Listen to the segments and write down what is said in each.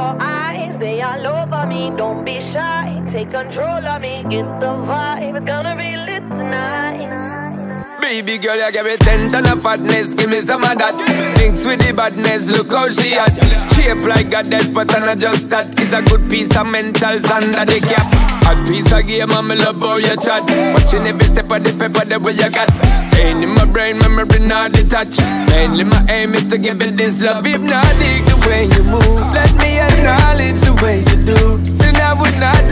your eyes, they all over me. Don't be shy, take control of me. Get the vibe, it's gonna be lit tonight. Baby girl, you give me ten ton of fatness, give me some of that. Thinks with the badness, look how she at. Shape like a dead, I'm not just that. It's a good piece of mental under the cap. A piece of game, I'm love how you chat. Watching every step of the paper, the way you got. Pain in my brain, memory not detached. Mainly my aim is to give it this love. If not, the way you move. Let me acknowledge the way you do. Then I would not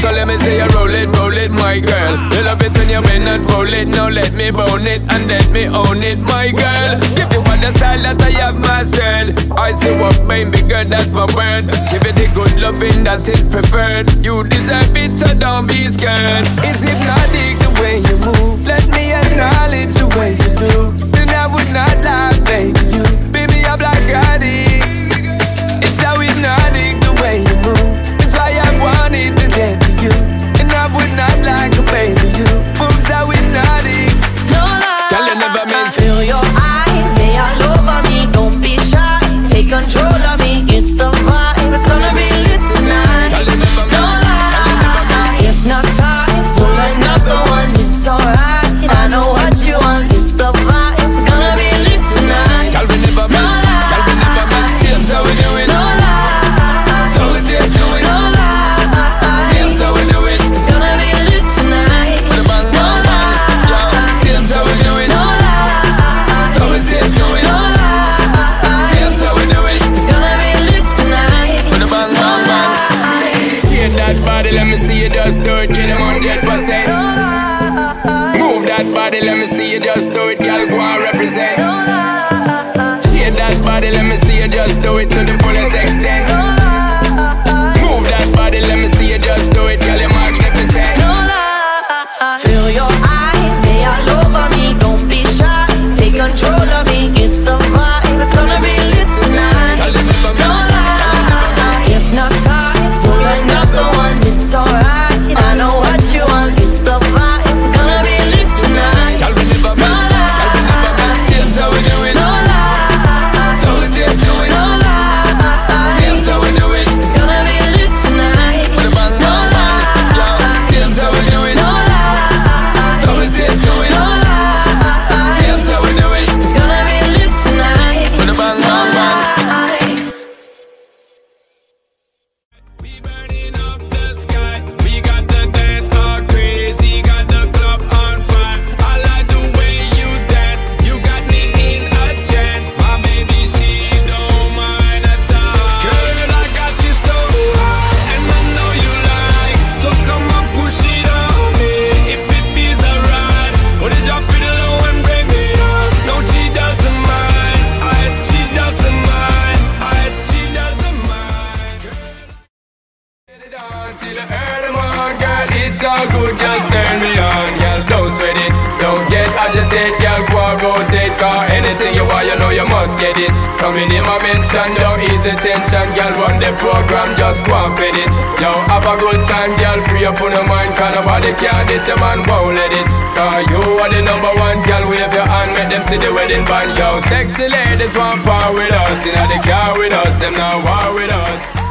So let me say you roll it, roll it, my girl. You love it when you bend and roll it. Now let me bone it and let me own it, my girl. Give you all the style that I have myself. I say what, baby girl, that's my word. Give it the good loving that is preferred. You deserve it, so don't be scared. Is hypnotic the body, let me see you just do it. Get them hundred percent. no lie, Move that body, let me see you just do it. Girl, go and represent. Shake that body, let me see you just do it to the fullest extent. Just turn me on, girl. Don't sweat it, don't get agitated, girl. Go and rotate, car anything you want, you know you must get it. Coming in my mention, don't ease the tension, girl. Run the program, just go and fit it. Yo, have a good time, girl. Free up on your mind, cause nobody can this, your man won't let it. Cause you are the number one, girl. Wave your hand, make them see the wedding band, yo. Sexy ladies want part with us, you know the car with us, them now war with us.